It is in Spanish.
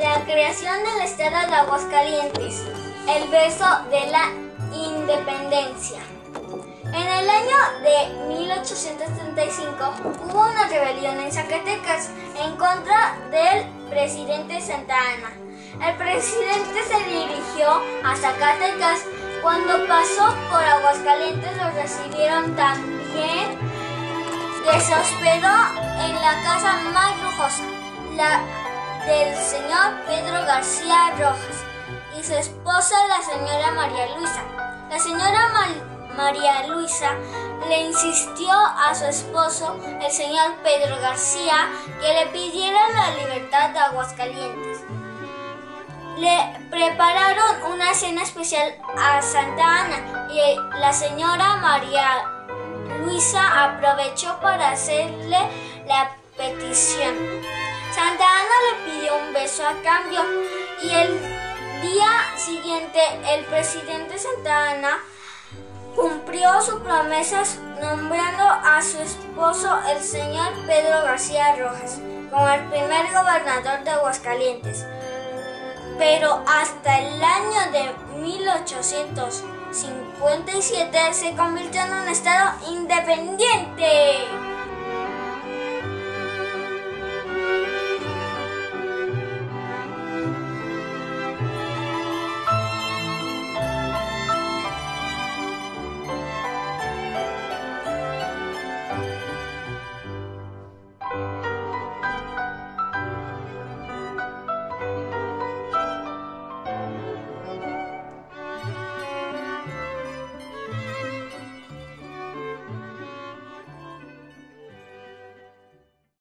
creación del estado de Aguascalientes, el verso de la independencia. En el año de 1835 hubo una rebelión en Zacatecas en contra del presidente Santa Ana. El presidente se dirigió a Zacatecas. Cuando pasó por Aguascalientes lo recibieron tan bien que se hospedó en la casa más lujosa, la del señor Pedro García Rojas, y su esposa la señora María Luisa. La señora María Luisa le insistió a su esposo, el señor Pedro García, que le pidiera la libertad de Aguascalientes. Le prepararon una cena especial a Santa Ana y la señora María Luisa aprovechó para hacerle la petición. A cambio y el día siguiente el presidente Santa Ana cumplió sus promesas nombrando a su esposo el señor Pedro García Rojas como el primer gobernador de Aguascalientes. Pero hasta el año de 1857 se convirtió en un estado independiente.